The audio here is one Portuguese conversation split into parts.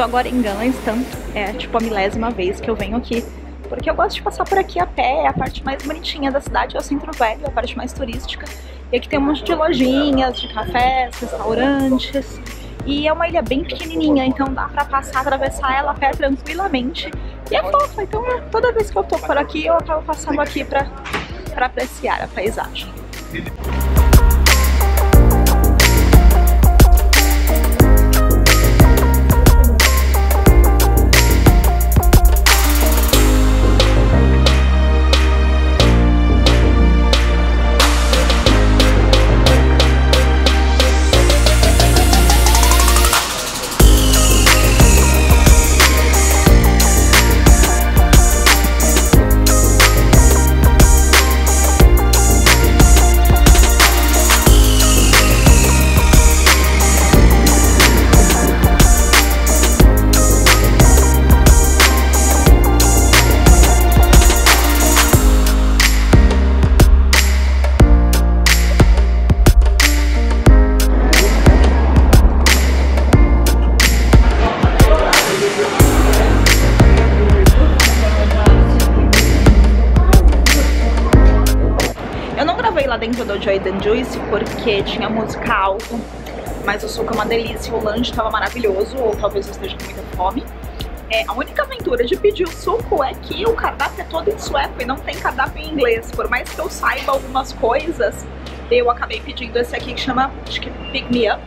tô agora em Gunstan, é tipo a milésima vez que eu venho aqui. Porque eu gosto de passar por aqui a pé, é a parte mais bonitinha da cidade, é o centro velho, a parte mais turística. E aqui tem um monte de lojinhas, de cafés, restaurantes. E é uma ilha bem pequenininha, então dá pra passar, atravessar ela a pé tranquilamente. E é fofa, então toda vez que eu tô por aqui, eu acabo passando aqui pra, pra apreciar a paisagem. Lá dentro do Joy and Juice porque tinha música alto, mas o suco é uma delícia, o lanche estava maravilhoso, ou talvez eu esteja com muita fome. É, a única aventura de pedir o suco é que o cardápio é todo em sueco e não tem cardápio em inglês. Por mais que eu saiba algumas coisas, eu acabei pedindo esse aqui que chama, acho que Pick Me Up.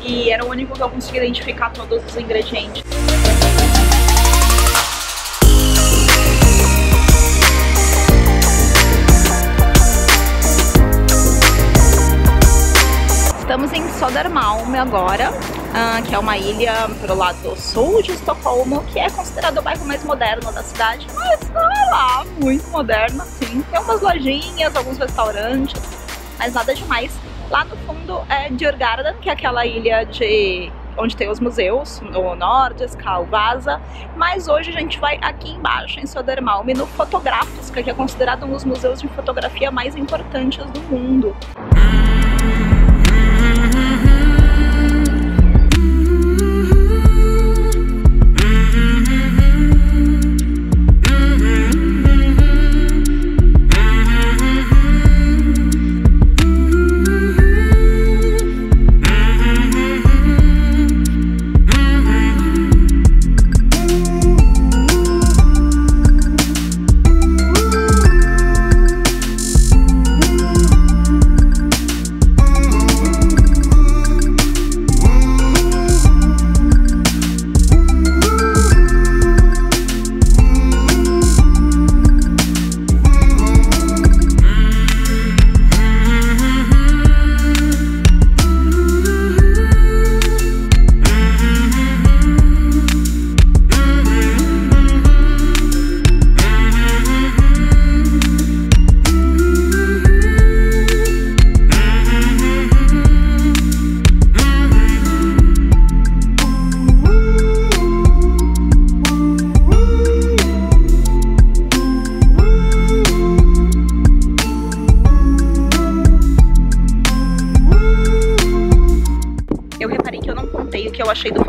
E era o único que eu consegui identificar todos os ingredientes. Estamos em Sodermalm agora, uh, que é uma ilha pro lado sul de Estocolmo, que é considerado o bairro mais moderno da cidade, mas não é lá muito moderno, sim. Tem umas lojinhas, alguns restaurantes, mas nada demais. Lá no fundo é Djurgarden, que é aquela ilha de onde tem os museus, no Nordiska, o Vasa, mas hoje a gente vai aqui embaixo, em Sodermalm, no Fotográfica, que é considerado um dos museus de fotografia mais importantes do mundo.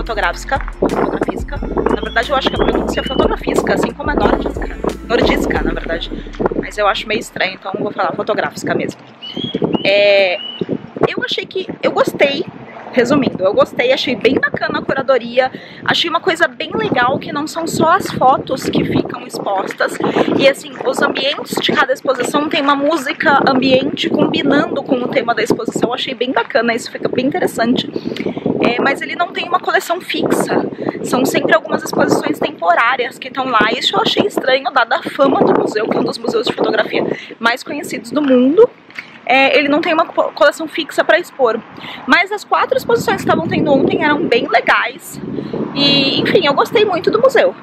Fotográfica, Fotografisca. Na verdade, eu acho que a pronúncia é Fotografisca, assim como é nordiska, nordiska, na verdade. Mas eu acho meio estranho, então vou falar Fotográfica mesmo. É, eu achei que... Eu gostei Resumindo, eu gostei, achei bem bacana a curadoria, achei uma coisa bem legal que não são só as fotos que ficam expostas, e assim, os ambientes de cada exposição tem uma música ambiente combinando com o tema da exposição, achei bem bacana, isso fica bem interessante é, mas ele não tem uma coleção fixa. São sempre algumas exposições temporárias que estão lá. Isso eu achei estranho, dada a fama do museu, que é um dos museus de fotografia mais conhecidos do mundo. É, ele não tem uma coleção fixa para expor. Mas as quatro exposições que estavam tendo ontem eram bem legais. E, enfim, eu gostei muito do museu.